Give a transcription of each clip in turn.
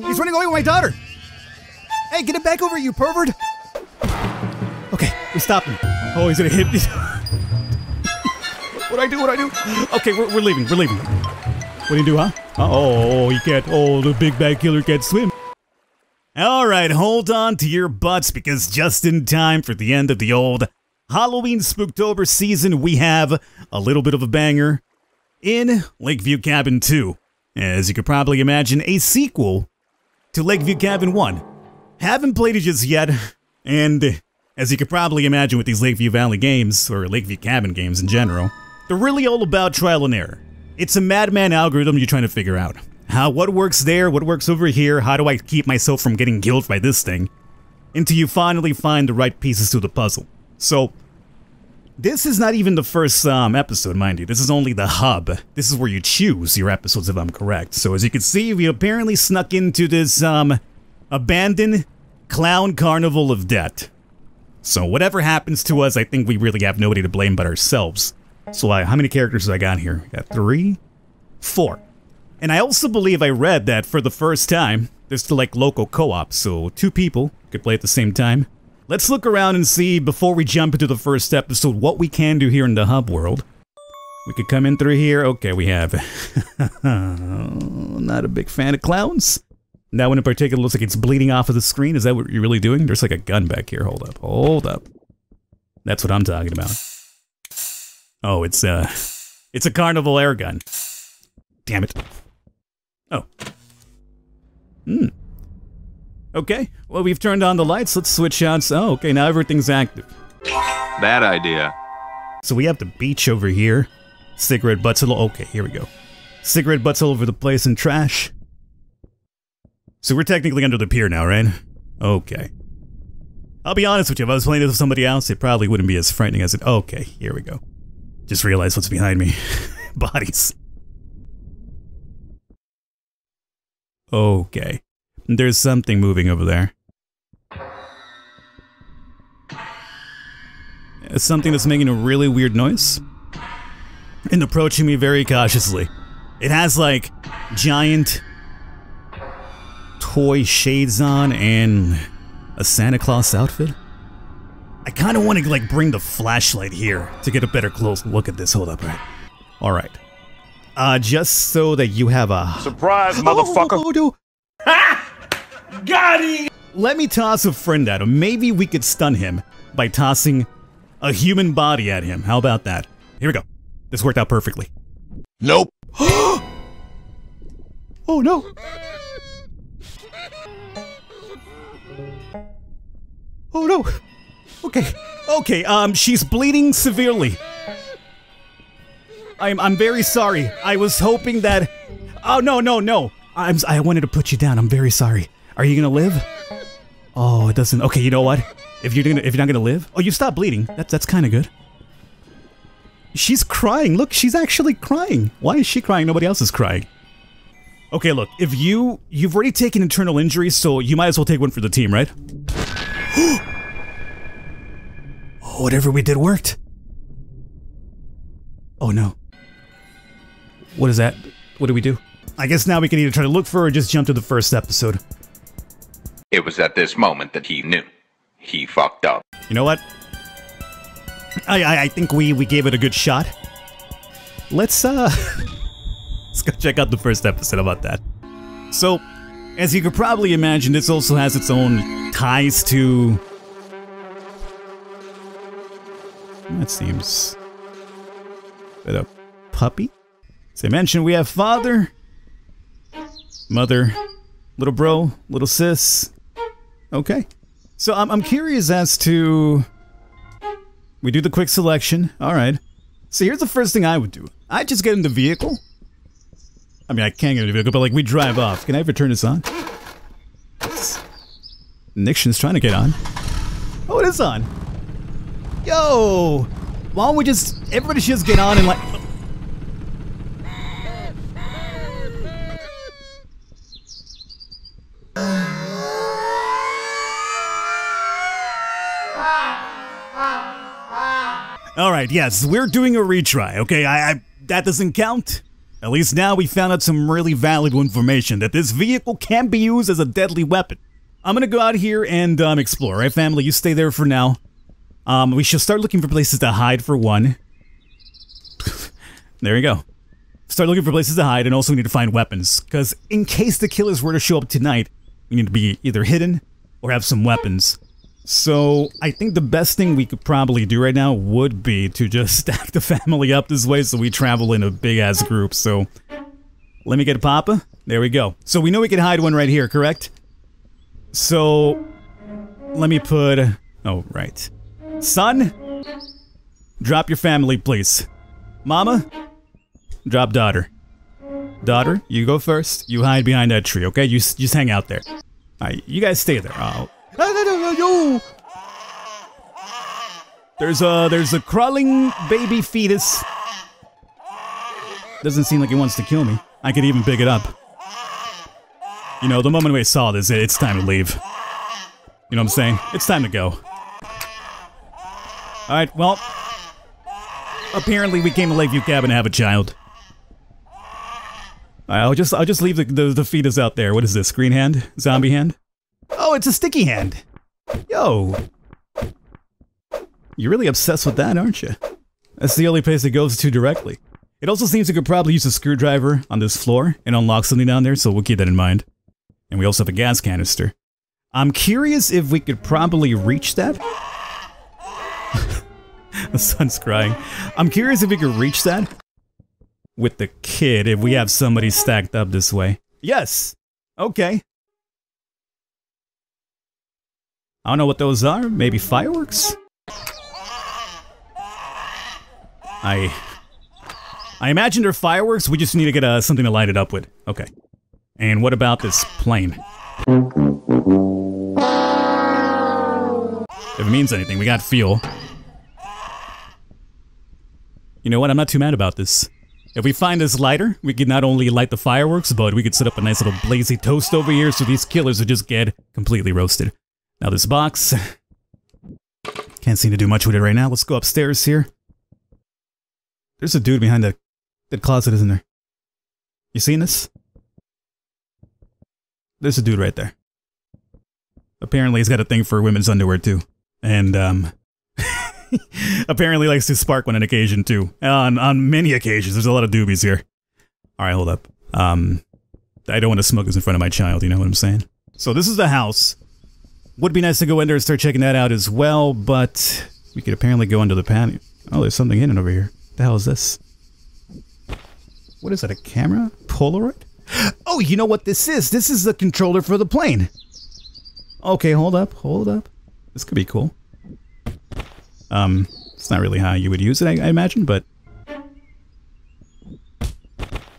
He's running away with my daughter. Hey, get it back over, you pervert. Okay, we stopped him. Oh, he's gonna hit me. what do I do? What do I do? Okay, we're, we're leaving. We're leaving. What do you do, huh? Uh oh, he can't. Oh, the big bad killer can't swim. All right, hold on to your butts because just in time for the end of the old Halloween Spooktober season, we have a little bit of a banger in Lakeview Cabin 2. As you could probably imagine, a sequel to Lakeview Cabin 1. Haven't played it just yet, and as you could probably imagine with these Lakeview Valley games, or Lakeview Cabin games in general, they're really all about trial and error. It's a madman algorithm you're trying to figure out. How, what works there, what works over here, how do I keep myself from getting killed by this thing? Until you finally find the right pieces to the puzzle. So, this is not even the first um, episode, mind you. This is only the hub. This is where you choose your episodes, if I'm correct. So as you can see, we apparently snuck into this um, abandoned clown carnival of debt. So whatever happens to us, I think we really have nobody to blame but ourselves. So uh, how many characters have I got here? Got three? Four. And I also believe I read that for the first time, there's still like local co-op, so two people could play at the same time. Let's look around and see, before we jump into the first episode, what we can do here in the hub world. We could come in through here. Okay, we have... Not a big fan of clowns. That one in particular looks like it's bleeding off of the screen. Is that what you're really doing? There's like a gun back here. Hold up. Hold up. That's what I'm talking about. Oh, it's, uh... It's a carnival air gun. Damn it. Oh. Hmm. Okay, well, we've turned on the lights. Let's switch on. Oh, okay, now everything's active. Bad idea. So we have the beach over here. Cigarette butts all Okay, here we go. Cigarette butts all over the place and trash. So we're technically under the pier now, right? Okay. I'll be honest with you, if I was playing this with somebody else, it probably wouldn't be as frightening as it- Okay, here we go. Just realized what's behind me. Bodies. Okay. There's something moving over there. It's something that's making a really weird noise and approaching me very cautiously. It has like giant toy shades on and a Santa Claus outfit. I kind of want to like bring the flashlight here to get a better close look at this. Hold up, right? All right. Uh, just so that you have a Surprise, motherfucker. Oh, oh, no. Got him! Let me toss a friend at him. Maybe we could stun him by tossing a human body at him. How about that? Here we go. This worked out perfectly. Nope. Oh no! Oh no! Okay, okay, um, she's bleeding severely. I'm, I'm very sorry. I was hoping that. Oh no, no, no! I'm, I wanted to put you down. I'm very sorry. Are you gonna live? Oh, it doesn't. Okay, you know what? If you're gonna, if you're not gonna live, oh, you stopped bleeding. That's that's kind of good. She's crying. Look, she's actually crying. Why is she crying? Nobody else is crying. Okay, look, if you you've already taken internal injuries, so you might as well take one for the team, right? oh, whatever we did worked. Oh no. What is that? What do we do? I guess now we can either try to look for or just jump to the first episode. It was at this moment that he knew. He fucked up. You know what? I, I I think we we gave it a good shot. Let's uh let's go check out the first episode about that. So, as you could probably imagine, this also has its own ties to that seems bit a puppy. As I mentioned, we have father, mother, little bro, little sis. Okay. So I'm, I'm curious as to... We do the quick selection. Alright. So here's the first thing I would do. I just get in the vehicle. I mean, I can't get in the vehicle, but like, we drive off. Can I ever turn this on? Nixon's trying to get on. Oh, it is on. Yo! Why don't we just... Everybody should just get on and like... All right, yes, we're doing a retry. Okay, I, I that doesn't count. At least now we found out some really valuable information that this vehicle can be used as a deadly weapon. I'm gonna go out here and um, explore, right, family? You stay there for now. Um, we should start looking for places to hide for one. there you go. Start looking for places to hide, and also we need to find weapons. Because in case the killers were to show up tonight, we need to be either hidden or have some weapons. So I think the best thing we could probably do right now would be to just stack the family up this way so we travel in a big ass group. So let me get a Papa. There we go. So we know we can hide one right here, correct? So let me put. Oh, right. Son, drop your family, please. Mama, drop daughter. Daughter, you go first. You hide behind that tree, okay? You just hang out there. All right, you guys stay there. There's a there's a crawling baby fetus. Doesn't seem like he wants to kill me. I could even pick it up. You know, the moment we saw this, it's time to leave. You know what I'm saying? It's time to go. Alright, well. Apparently we came to Lakeview Cabin to have a child. I'll just I'll just leave the, the, the fetus out there. What is this? Green hand? Zombie hand? It's a sticky hand. Yo. You're really obsessed with that, aren't you? That's the only place it goes to directly. It also seems we could probably use a screwdriver on this floor and unlock something down there, so we'll keep that in mind. And we also have a gas canister. I'm curious if we could probably reach that. the son's crying. I'm curious if we could reach that with the kid if we have somebody stacked up this way. Yes. Okay. I don't know what those are. Maybe fireworks? I... I imagine they're fireworks. We just need to get uh, something to light it up with. Okay. And what about this plane? If it means anything, we got fuel. You know what? I'm not too mad about this. If we find this lighter, we could not only light the fireworks, but we could set up a nice little blazy toast over here so these killers would just get completely roasted. Now this box... Can't seem to do much with it right now. Let's go upstairs here. There's a dude behind that, that closet, isn't there? You seen this? There's a dude right there. Apparently he's got a thing for women's underwear too. And, um... apparently likes to spark one an occasion too. On, on many occasions. There's a lot of doobies here. Alright, hold up. Um... I don't want to smoke this in front of my child, you know what I'm saying? So this is the house. Would be nice to go in there and start checking that out as well, but we could apparently go under the patio. Oh, there's something hidden over here. The hell is this? What is that, a camera? Polaroid? Oh, you know what this is? This is the controller for the plane. Okay, hold up, hold up. This could be cool. Um, it's not really how you would use it, I, I imagine, but...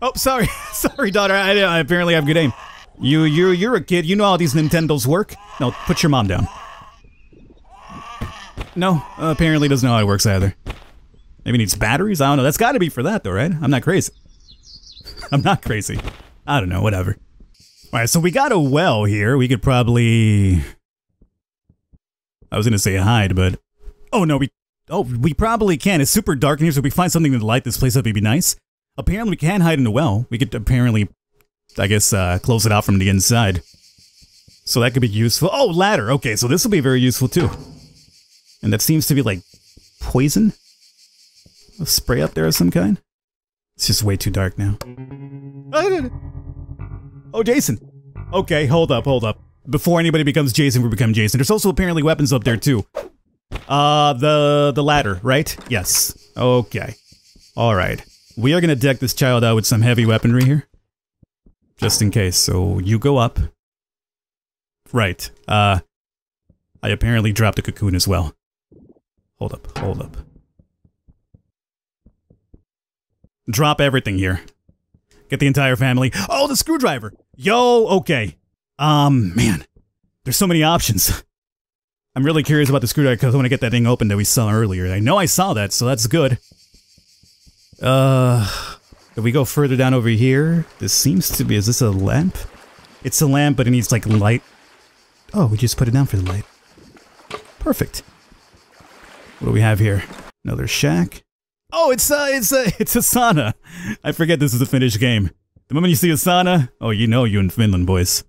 Oh, sorry, sorry, daughter. I, I apparently have good aim. You, you, you're a kid. You know how these Nintendos work. No, put your mom down. No, apparently doesn't know how it works either. Maybe needs batteries? I don't know. That's got to be for that, though, right? I'm not crazy. I'm not crazy. I don't know, whatever. Alright, so we got a well here. We could probably... I was gonna say hide, but... Oh, no, we... Oh, we probably can. It's super dark in here, so if we find something to light this place up, it'd be nice. Apparently we can hide in the well. We could apparently, I guess, uh, close it out from the inside. So that could be useful. Oh, ladder! Okay, so this will be very useful, too. And that seems to be, like, poison? A spray up there of some kind? It's just way too dark now. Oh, Jason. Okay, hold up, hold up. Before anybody becomes Jason, we become Jason. There's also apparently weapons up there too. Uh, the the ladder, right? Yes. Okay. All right. We are gonna deck this child out with some heavy weaponry here, just in case. So you go up. Right. Uh, I apparently dropped a cocoon as well. Hold up, hold up. Drop everything here. Get the entire family. Oh, the screwdriver. Yo, okay. Um, man, there's so many options. I'm really curious about the screwdriver because I want to get that thing open that we saw earlier. I know I saw that, so that's good. Uh, if we go further down over here, this seems to be, is this a lamp? It's a lamp, but it needs like light. Oh, we just put it down for the light. Perfect. What do we have here? Another shack. Oh, it's uh, it's a, it's a sauna. I forget this is a Finnish game. The moment you see a sauna, oh, you know you're in Finland, boys.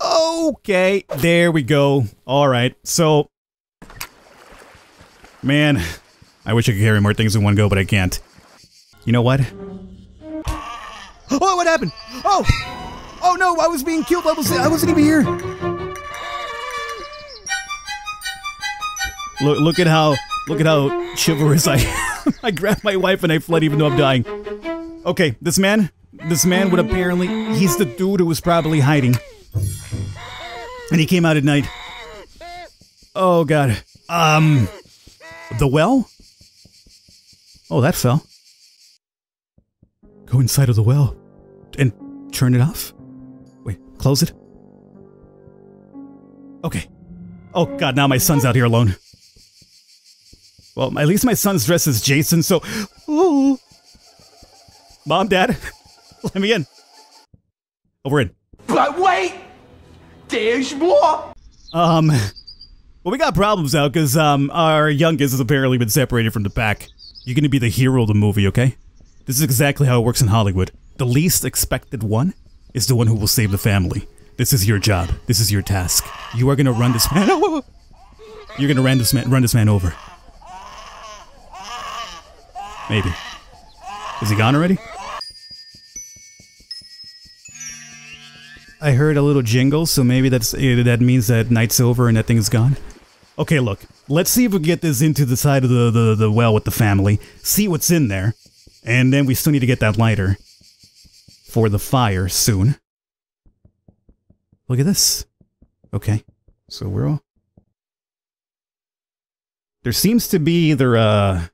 Okay, there we go. All right, so, man, I wish I could carry more things in one go, but I can't. You know what? Oh, what happened? Oh, oh no, I was being killed. I was, I wasn't even here. Look, look at how, look at how chivalrous I am. I grabbed my wife and I fled even though I'm dying. Okay, this man, this man would apparently, he's the dude who was probably hiding. And he came out at night. Oh god. Um, the well? Oh, that fell. Go inside of the well and turn it off. Wait, close it. Okay. Oh god, now my son's out here alone. Well, at least my son's dressed as Jason, so. Ooh. Mom, Dad, let me in. Oh, we're in. But wait! There's more! Um, well, we got problems now because um our youngest has apparently been separated from the pack. You're gonna be the hero of the movie, okay? This is exactly how it works in Hollywood. The least expected one is the one who will save the family. This is your job. This is your task. You are gonna run this man. You're gonna run this man. Run this man over. Maybe. Is he gone already? I heard a little jingle, so maybe that's eh, that means that night's over and that thing's gone. Okay, look. Let's see if we can get this into the side of the, the, the well with the family. See what's in there. And then we still need to get that lighter for the fire soon. Look at this. Okay. So we're all... There seems to be either a,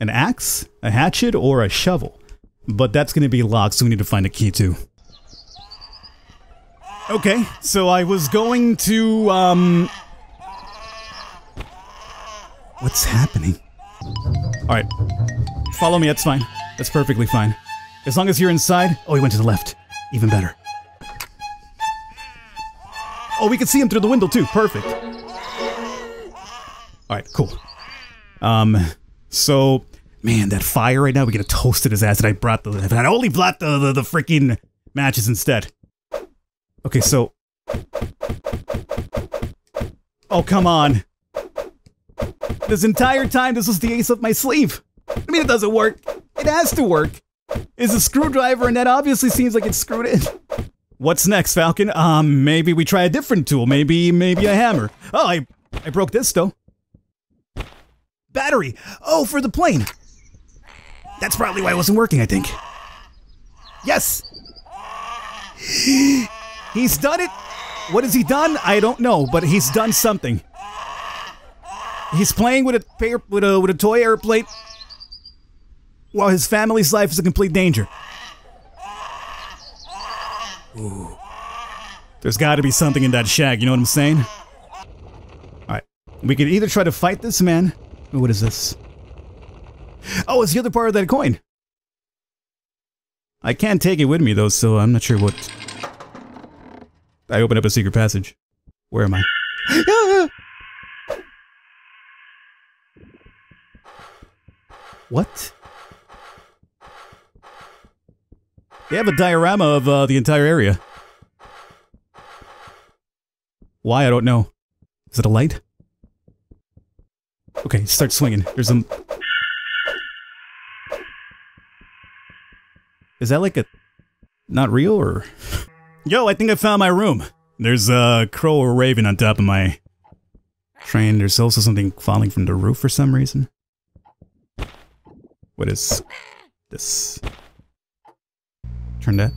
an axe, a hatchet, or a shovel. But that's going to be locked, so we need to find a key too. Okay, so I was going to, um... What's happening? Alright. Follow me, that's fine. That's perfectly fine. As long as you're inside... Oh, he went to the left. Even better. Oh, we can see him through the window too. Perfect. Alright, cool. Um, so... Man, that fire right now, we get a toasted his ass, and I brought the... I only brought the, the, the freaking matches instead. Okay, so... Oh, come on. This entire time, this was the ace up my sleeve. I mean, it doesn't work. It has to work. It's a screwdriver, and that obviously seems like it's screwed in. What's next, Falcon? Um, maybe we try a different tool. Maybe, maybe a hammer. Oh, I, I broke this, though. Battery! Oh, for the plane! That's probably why it wasn't working, I think. Yes! He's done it! What has he done? I don't know, but he's done something. He's playing with a with a with a toy airplane while his family's life is a complete danger. Ooh. There's got to be something in that shack, you know what I'm saying? Alright. We could either try to fight this man. What is this? Oh, it's the other part of that coin. I can't take it with me, though, so I'm not sure what... I open up a secret passage. Where am I? what? They have a diorama of uh, the entire area. Why, I don't know. Is it a light? Okay, start swinging. There's a... Is that like a... Not real, or... Yo, I think I found my room. There's a crow or raven on top of my train. There's also something falling from the roof for some reason. What is this? Turn that.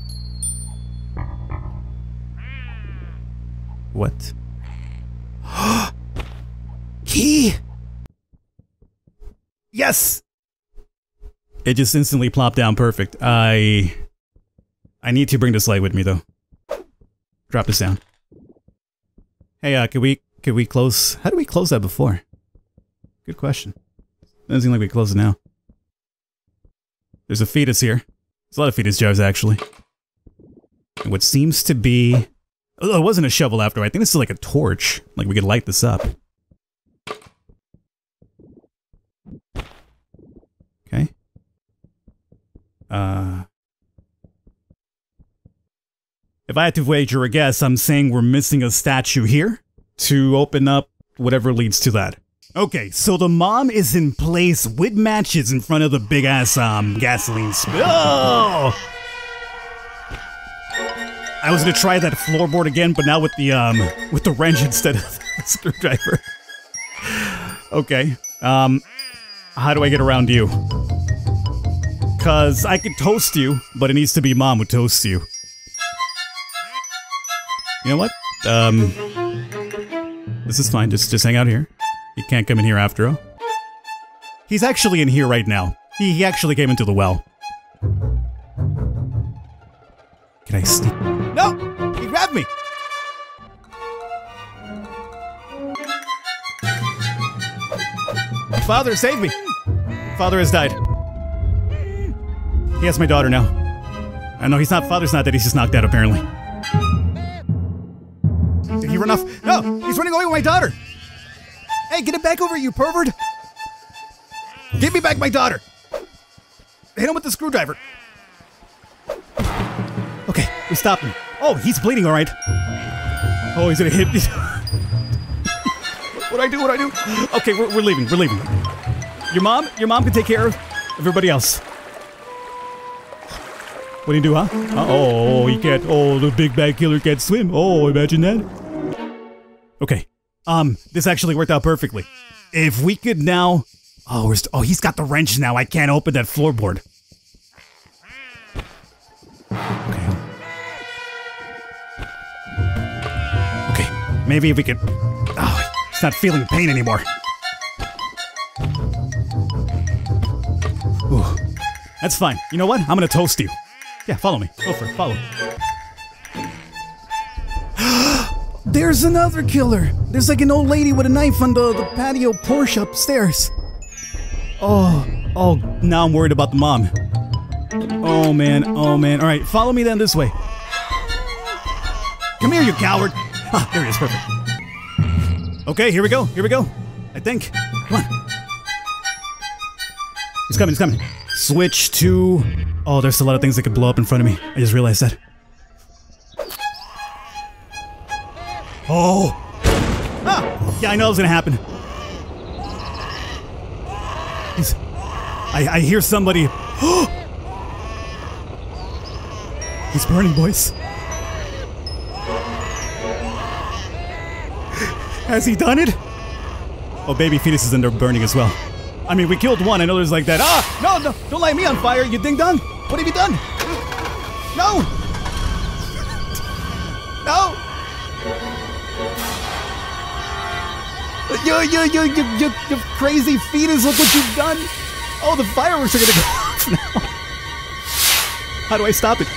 What? Key! Yes! It just instantly plopped down perfect. I... I need to bring this light with me, though. Drop this down. Hey, uh, could we... Could we close... How do we close that before? Good question. Doesn't seem like we close it now. There's a fetus here. There's a lot of fetus jars, actually. And what seems to be... Oh, it wasn't a shovel after I think this is like a torch. Like, we could light this up. Okay. Uh... If I had to wager a guess, I'm saying we're missing a statue here to open up whatever leads to that. Okay, so the mom is in place with matches in front of the big ass um gasoline spill. Oh! I was gonna try that floorboard again, but now with the um with the wrench instead of the screwdriver. okay. Um how do I get around you? Cause I could toast you, but it needs to be mom who toasts you. You know what? Um This is fine, just just hang out here. He can't come in here after all. He's actually in here right now. He, he actually came into the well. Can I sneak? No! He grabbed me! Father, save me! Father has died. He has my daughter now. Uh, I know he's not. Father's not dead. He's just knocked out, apparently. Did he run off? No! He's running away with my daughter! Hey, get it back over, you pervert! Give me back my daughter! Hit him with the screwdriver. Okay, we stopped him. Oh, he's bleeding, alright. Oh, he's gonna hit me. what I do? What I do? Okay, we're, we're leaving. We're leaving. Your mom? Your mom can take care of everybody else. What do you do, huh? Uh oh, he can't. Oh, the big bad killer can't swim. Oh, imagine that. Okay. Um, this actually worked out perfectly. If we could now. Oh, oh, he's got the wrench now. I can't open that floorboard. Okay. Okay. Maybe if we could. Oh, he's not feeling pain anymore. Ooh. That's fine. You know what? I'm gonna toast you. Yeah, follow me. Go for it. Follow. There's another killer. There's like an old lady with a knife on the, the patio porch upstairs. Oh, oh, now I'm worried about the mom. Oh man, oh man. All right, follow me then this way. Come here, you coward. Ah, there he is. Perfect. Okay, here we go. Here we go. I think. Come on. He's coming. He's coming. Switch to. Oh, there's a lot of things that could blow up in front of me. I just realized that. Oh! Ah! Yeah, I know it was gonna happen. He's. I, I hear somebody. He's burning, boys. Has he done it? Oh, baby fetus is in there burning as well. I mean, we killed one. I know there's like that. Ah! No, no! Don't light me on fire, you ding dong! What have you done? No! No! You, you, you, you, you, you crazy fetus, look what you've done! Oh, the fireworks are gonna go off now. How do I stop it?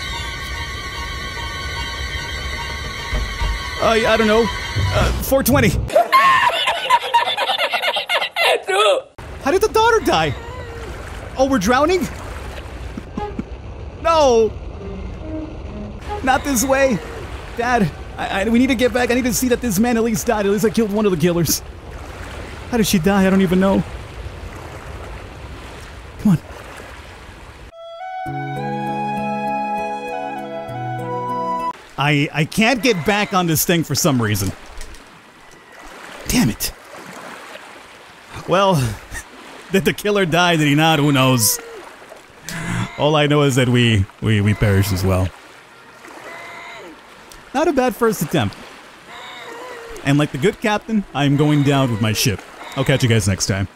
Uh, I don't know. Uh, 420. How did the daughter die? Oh, we're drowning? no! Not this way. Dad, I, I, we need to get back. I need to see that this man at least died. At least I killed one of the killers. How did she die? I don't even know. Come on. I I can't get back on this thing for some reason. Damn it. Well, did the killer die? Did he not? Who knows? All I know is that we we we perished as well. Not a bad first attempt. And like the good captain, I am going down with my ship. I'll catch you guys next time.